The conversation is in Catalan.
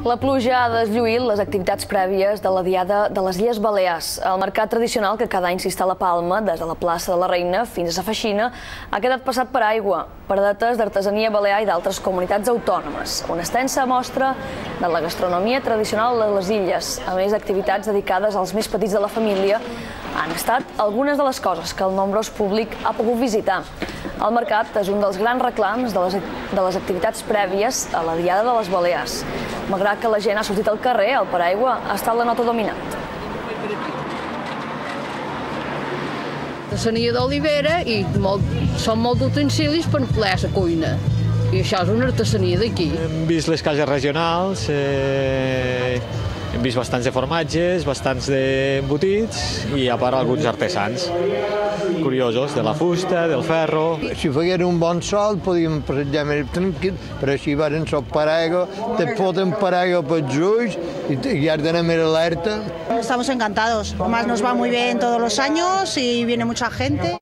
La pluja ha deslluït les activitats prèvies de la Diada de les Illes Balears. El mercat tradicional que cada any s'instal·la a Palma, des de la plaça de la Reina fins a sa Feixina, ha quedat passat per aigua, per dates d'artesania balear i d'altres comunitats autònomes. Una extensa mostra de la gastronomia tradicional de les illes, a més d'activitats dedicades als més petits de la família, han estat algunes de les coses que el nombrós públic ha pogut visitar. El mercat és un dels grans reclams de les, de les activitats prèvies a la Diada de les Balears. Malgrat que la gent ha sortit al carrer, el paraigua ha estat la nota dominant. artesania d'olivera i molt, són molt d'utensilis per emplear la cuina. I això és una artesania d'aquí. Hem vist les cases regionals, eh, hem vist bastants de formatges, bastants d'embotits i a part alguns artesans curiosos, de la fusta, del ferro... Si feien un bon sol podíem passejar més tranquil, però si varen sol paraigua, te foten paraigua pels ulls i, i has d'anar més alerta. Estamos encantados, además nos va muy bien todos los años y viene mucha gente.